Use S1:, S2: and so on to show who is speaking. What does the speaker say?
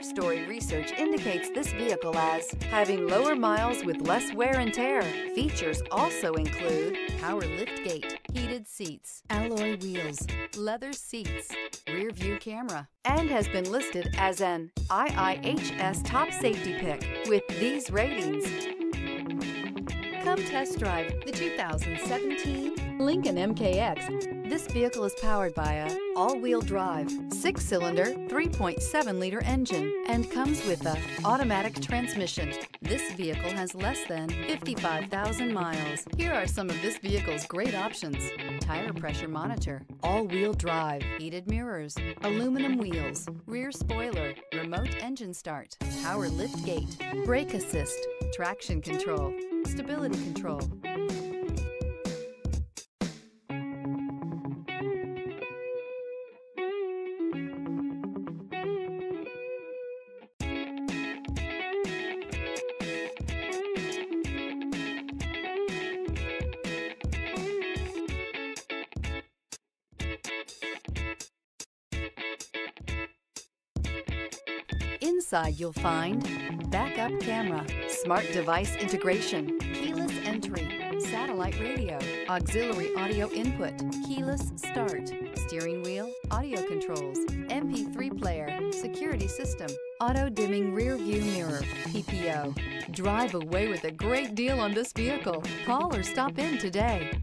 S1: CarStory research indicates this vehicle as having lower miles with less wear and tear. Features also include power liftgate, heated seats, alloy wheels, leather seats, rear view camera, and has been listed as an IIHS top safety pick with these ratings. Come test drive the 2017 Lincoln MKX. This vehicle is powered by a all-wheel drive, six-cylinder, 3.7-liter engine and comes with a automatic transmission. This vehicle has less than 55,000 miles. Here are some of this vehicle's great options. Tire pressure monitor, all-wheel drive, heated mirrors, aluminum wheels, rear spoiler, remote engine start, power lift gate, brake assist, traction control, stability control. Inside you'll find backup camera, smart device integration, keyless entry, satellite radio, auxiliary audio input, keyless start, steering wheel, audio controls, MP3 player, security system, auto dimming rear view mirror, PPO. Drive away with a great deal on this vehicle. Call or stop in today.